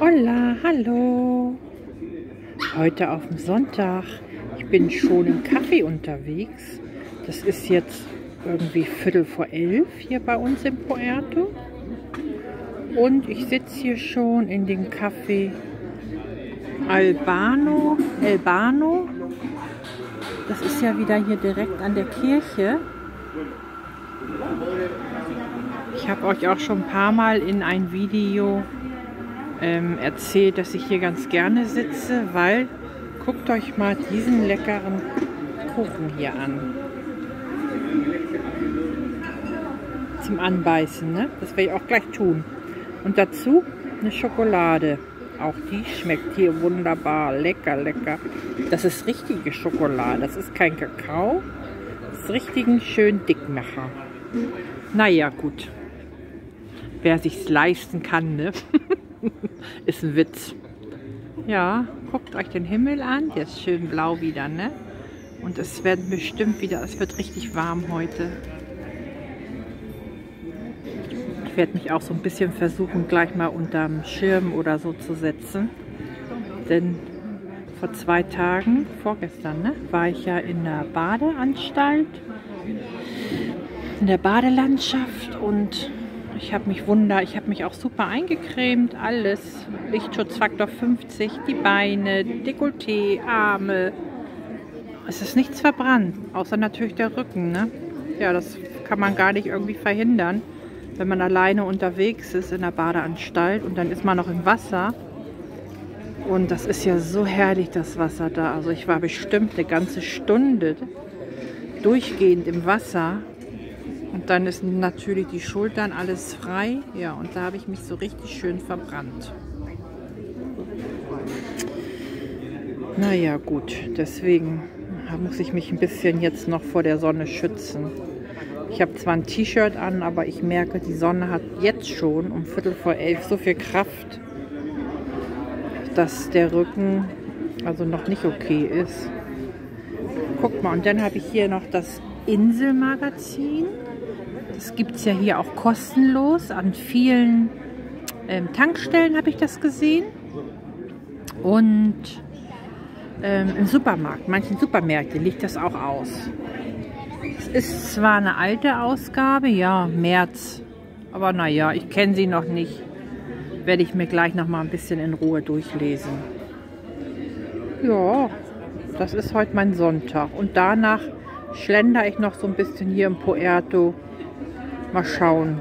Hola, hallo. Heute auf dem Sonntag. Ich bin schon im Kaffee unterwegs. Das ist jetzt irgendwie Viertel vor elf hier bei uns im Puerto. Und ich sitze hier schon in dem Café Albano, Albano. Das ist ja wieder hier direkt an der Kirche. Ich habe euch auch schon ein paar Mal in ein Video ähm, erzählt, dass ich hier ganz gerne sitze, weil guckt euch mal diesen leckeren Kuchen hier an. Zum Anbeißen, ne? Das werde ich auch gleich tun. Und dazu eine Schokolade. Auch die schmeckt hier wunderbar. Lecker, lecker. Das ist richtige Schokolade. Das ist kein Kakao. Das ist richtigen schön Dickmacher. Naja, gut. Wer sich's leisten kann, ne? ist ein Witz. Ja, guckt euch den Himmel an. Der ist schön blau wieder, ne? Und es wird bestimmt wieder, es wird richtig warm heute. Ich werde mich auch so ein bisschen versuchen, gleich mal unterm Schirm oder so zu setzen. Denn vor zwei Tagen, vorgestern, ne, war ich ja in der Badeanstalt, in der Badelandschaft und ich habe mich wunder, ich habe mich auch super eingecremt, alles. Lichtschutzfaktor 50, die Beine, Dekolleté, Arme. Es ist nichts verbrannt, außer natürlich der Rücken. Ne? Ja, das kann man gar nicht irgendwie verhindern, wenn man alleine unterwegs ist in der Badeanstalt und dann ist man noch im Wasser. Und das ist ja so herrlich, das Wasser da. Also ich war bestimmt eine ganze Stunde durchgehend im Wasser und dann ist natürlich die Schultern alles frei. Ja, und da habe ich mich so richtig schön verbrannt. Naja, gut, deswegen muss ich mich ein bisschen jetzt noch vor der Sonne schützen. Ich habe zwar ein T-Shirt an, aber ich merke, die Sonne hat jetzt schon um Viertel vor elf so viel Kraft, dass der Rücken also noch nicht okay ist. Guckt mal, und dann habe ich hier noch das Inselmagazin. Das gibt es ja hier auch kostenlos. An vielen ähm, Tankstellen habe ich das gesehen. Und ähm, im Supermarkt, manchen Supermärkten liegt das auch aus. Es ist zwar eine alte Ausgabe, ja, März. Aber naja, ich kenne sie noch nicht. Werde ich mir gleich noch mal ein bisschen in Ruhe durchlesen. Ja, das ist heute mein Sonntag. Und danach schlender ich noch so ein bisschen hier im Puerto Mal schauen.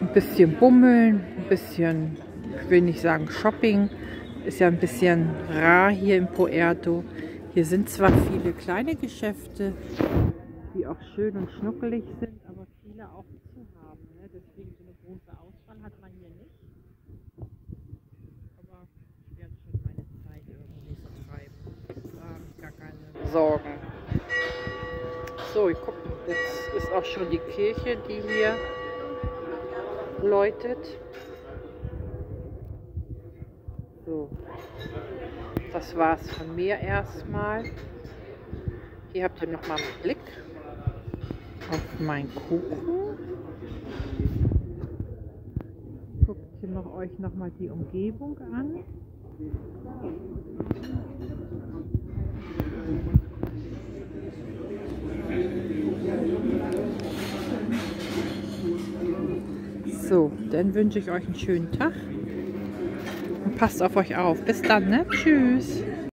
Ein bisschen bummeln, ein bisschen, ich will nicht sagen Shopping, ist ja ein bisschen rar hier im Puerto. Hier sind zwar viele kleine Geschäfte, die auch schön und schnuckelig sind, aber viele auch zu haben. Ne? Deswegen so eine große Auswahl hat man hier nicht. Aber ich werde schon meine Zeit irgendwie so treiben. Da habe ich gar keine Sorgen. So, ich gucke Jetzt ist auch schon die Kirche, die hier läutet. So, das war's von mir erstmal. Hier habt ihr noch mal einen Blick auf meinen Kuchen. Guckt hier noch euch noch mal die Umgebung an. So, dann wünsche ich euch einen schönen Tag und passt auf euch auf. Bis dann, ne? Tschüss.